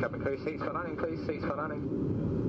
Cabin crew, seats for landing please, seats for landing.